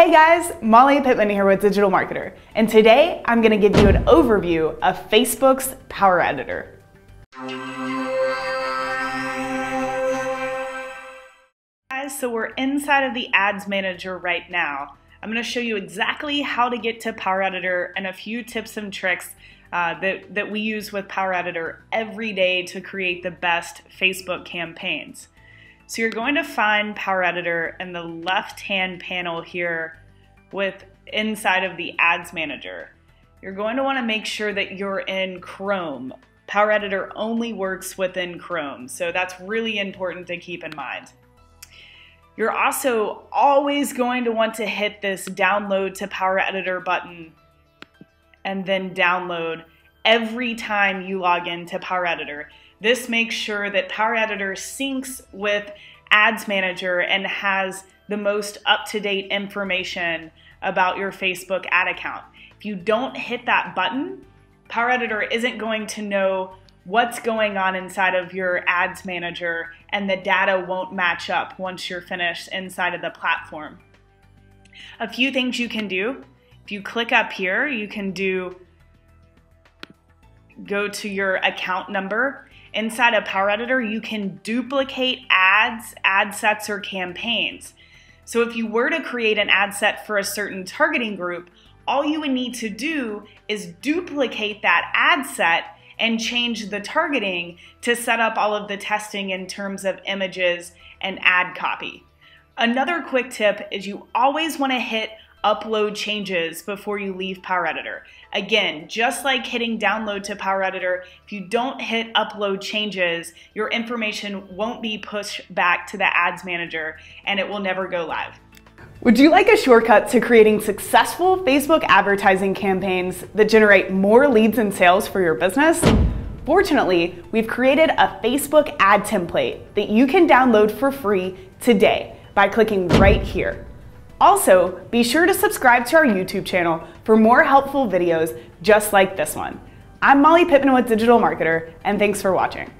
Hey guys, Molly Pittman here with Digital Marketer, and today I'm going to give you an overview of Facebook's Power Editor. Guys, so we're inside of the Ads Manager right now. I'm going to show you exactly how to get to Power Editor and a few tips and tricks uh, that, that we use with Power Editor every day to create the best Facebook campaigns. So you're going to find Power Editor in the left-hand panel here with inside of the Ads Manager. You're going to want to make sure that you're in Chrome. Power Editor only works within Chrome, so that's really important to keep in mind. You're also always going to want to hit this download to Power Editor button and then download every time you log into Power Editor. This makes sure that Power Editor syncs with Ads Manager and has the most up-to-date information about your Facebook ad account. If you don't hit that button, Power Editor isn't going to know what's going on inside of your ads manager and the data won't match up once you're finished inside of the platform. A few things you can do. If you click up here, you can do go to your account number Inside of Power Editor, you can duplicate ads, ad sets, or campaigns. So if you were to create an ad set for a certain targeting group, all you would need to do is duplicate that ad set and change the targeting to set up all of the testing in terms of images and ad copy. Another quick tip is you always want to hit upload changes before you leave Power Editor. Again, just like hitting download to Power Editor, if you don't hit upload changes, your information won't be pushed back to the ads manager and it will never go live. Would you like a shortcut to creating successful Facebook advertising campaigns that generate more leads and sales for your business? Fortunately, we've created a Facebook ad template that you can download for free today by clicking right here. Also, be sure to subscribe to our YouTube channel for more helpful videos just like this one. I'm Molly Pittman with Digital Marketer, and thanks for watching.